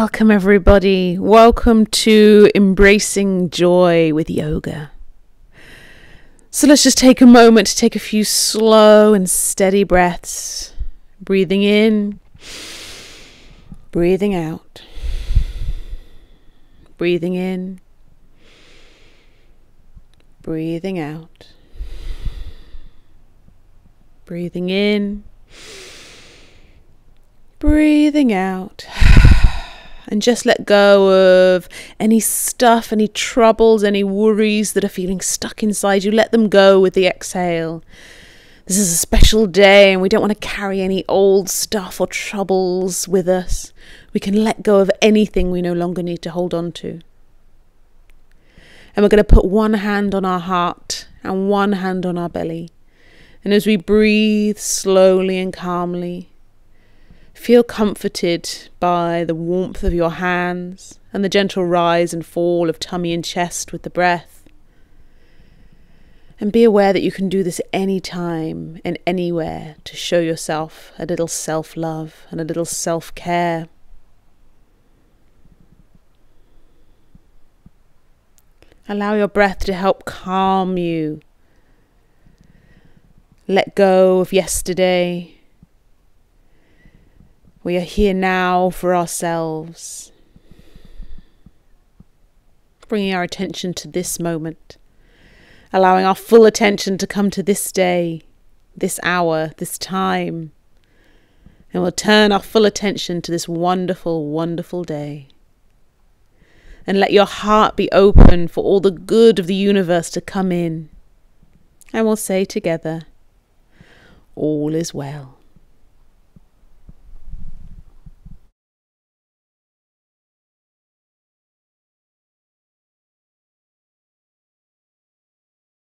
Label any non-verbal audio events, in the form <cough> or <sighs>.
Welcome, everybody. Welcome to Embracing Joy with Yoga. So let's just take a moment to take a few slow and steady breaths. Breathing in, breathing out. Breathing in, breathing out. Breathing in, breathing out <sighs> and just let go of any stuff, any troubles, any worries that are feeling stuck inside you. Let them go with the exhale. This is a special day, and we don't want to carry any old stuff or troubles with us. We can let go of anything we no longer need to hold on to. And we're going to put one hand on our heart and one hand on our belly. And as we breathe slowly and calmly, Feel comforted by the warmth of your hands and the gentle rise and fall of tummy and chest with the breath. And be aware that you can do this any time and anywhere to show yourself a little self love and a little self care. Allow your breath to help calm you. Let go of yesterday we are here now for ourselves. Bringing our attention to this moment, allowing our full attention to come to this day, this hour, this time. And we'll turn our full attention to this wonderful, wonderful day. And let your heart be open for all the good of the universe to come in. And we'll say together, All is well.